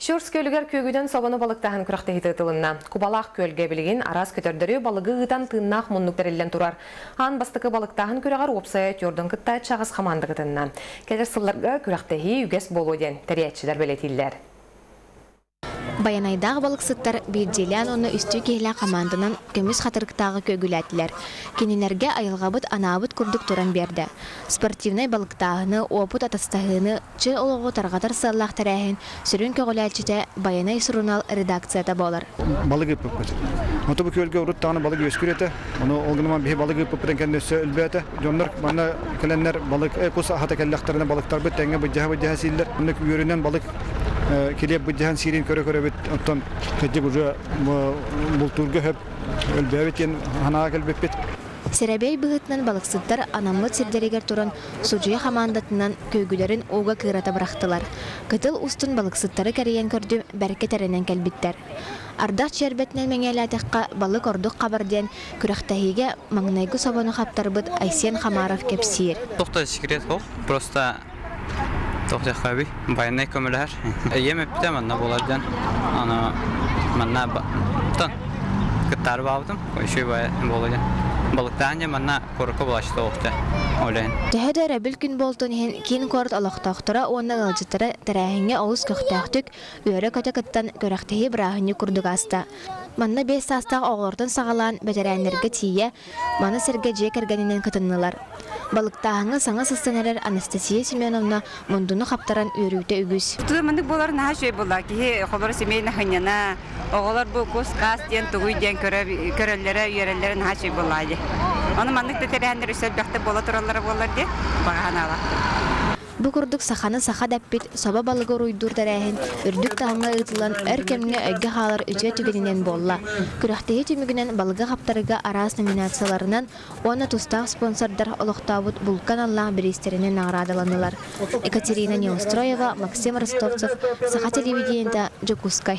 Шорс көлігер көгіден собаны балықтағын күріқті тылынна. Кубалақ көлге білген арас көтердірі балығы ғытан тыннақ мұннық турар. Ан бастықы балықтағын күріғар опсая түрдің күттай чағыз қамандығы тынна. Келер сылларға күріқтегі үгес болу ден тәриятшілер белетілер. Баянайдағы балықсыттар бирделян оны үсті кейлі команданын көміс қатырықтағы көгіләтілер. Кенелерге айылғабыт анабыт күрдік туран берді. Спортивнай балықтағыны, опыт атастағыны, чы олығы тарғатар сыллақ тәрәхін сүрін көгіләтчіде Баянай Сурунал редакцияда болар. Балығы өппіт. Оты бұл көлге ұрыт тағыны балығы өскүр еті. Оны олғыныман бей балығы өппіттен кәндесі үлбәті. Жондар мана кәләнлер балық әкус ахата кәлләқтарына балықтар бұт тәңе бұджаға бұджаға сейілдер. Оны балық келеп бұджаған сирин көрі көрі бүт. Оттан кәджік уже бұл турғы хөп үлбәбет ен ханаға кәлбеп бет. Серебей бұғытынан балықсыттар анамлы сирдерегер туран сужуя хамандатынан көйгілерін оға кырата бірақтылар. Кытыл устун балықсыттары кәрейен көрді бәрке тәрінен кәлбіттер. Ардақ чербетнен мәңеләтіққа балық ордық қабарден күрәқтәхиге маңнайгы собаны қаптарбыт Айсен Хамаров кепсиер. Тоқта секрет ол, просто көмілер. Ем өпті манна болардан, ана манна тан кыттар бабдым, көші болардан. Балықтан манна корқа булашты оқты. Олен. Тэһэдэ рәбил күн болтун хен кин корт алактактыра оны ылжытыра тәрәһиңе авыз көхтәхтүк үөрө көтө кыттан көрәхтеһи брахыны курдук аста. Манна бес састак оғлортон сагалан бәтерәннәргә тие, маны серге же кергәненен кытыннылар. Балыктаһыңы саңа сыстаналар Анастасия Семеновна мондуну хаптаран өрүтә үгүс. Туда мындык болар наһа шөй була ки хобар семейна хыняна. Оголар бу кус кас ден тугуй ден үйрәләре наһа шөй була ди. Аны мандык тетерәндер үсәл бәхтә бола торалар болар ди. Баганала. Бу курдук саханы саха соба балыгы руйдур тәрәһин үрдүк таңга ытылан әр кемне әгге халар үтә түгененен болла. Күрәхтәге түмүгенен балыгы хаптарыга арас номинацияларынан оны тустак спонсордар олохтабыт Вулкан Аллах биристеринен наградаланылар. Екатерина Неустроева, Максим Ростовцев, Саха телевидениеда Джокускай.